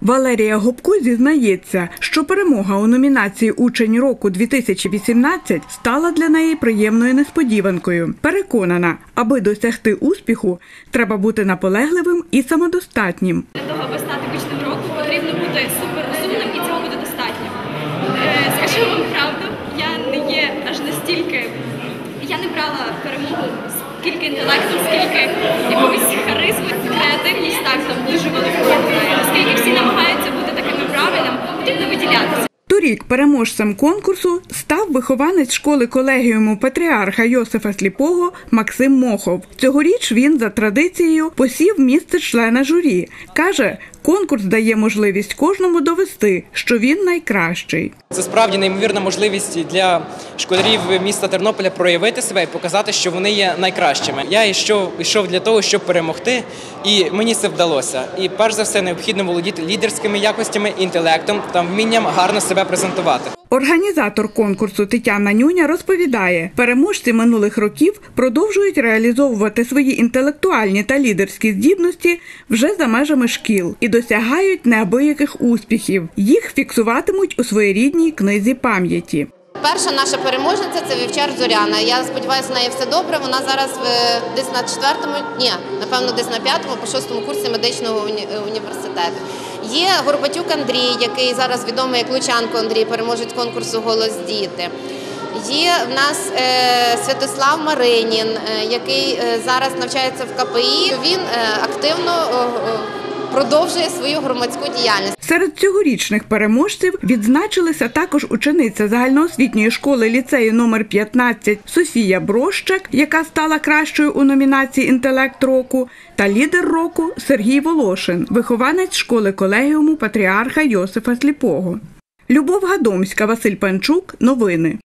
Валерія Гопко зізнається, що перемога у номінації Учень року 2018 стала для неї приємною несподіванкою. Переконана, аби досягти успіху, треба бути наполегливим і самодостатнім. Для того, аби стати учнем року, потрібно бути суперрозумним і цього буде достатньо. Е, скажу вам правду, я не є аж настільки. Я не брала перемогу скільки інтелекту, скільки якоїсь харизми, Торік переможцем конкурсу став вихованець школи колегіуму патріарха Йосифа Сліпого Максим Мохов. Цьогоріч він за традицією посів місце члена журі. каже, конкурс дає можливість кожному довести, що він найкращий. Це справді неймовірна можливість для школярів міста Тернополя проявити себе і показати, що вони є найкращими. Я йшов, йшов для того, щоб перемогти, і мені це вдалося. І перш за все необхідно володіти лідерськими якостями, інтелектом та вмінням гарно себе презентувати. Організатор конкурсу Тетяна Нюня розповідає, переможці минулих років продовжують реалізовувати свої інтелектуальні та лідерські здібності вже за межами шкіл і досягають неабияких успіхів. Їх фіксуватимуть у своєрідній книзі пам'яті. Перша наша переможниця це Вівчар Зоряна. Я сподіваюся, в неї все добре. Вона зараз е, десь на четвертому, ні, напевно, десь на п'ятому по шостому курсі медичного уні- університету. Є Горбатюк Андрій, який зараз відомий як Лучанко Андрій, переможець конкурсу Голос діти. Є в нас е, Святослав Маринін, е, який е, зараз навчається в КПІ. Він активно продовжує свою громадську діяльність. Серед цьогорічних переможців відзначилися також учениця загальноосвітньої школи ліцею номер 15 Софія Брощак, яка стала кращою у номінації Інтелект року, та лідер року Сергій Волошин, вихованець школи колегіуму патріарха Йосифа Сліпого. Любов Гадомська, Василь Панчук. Новини.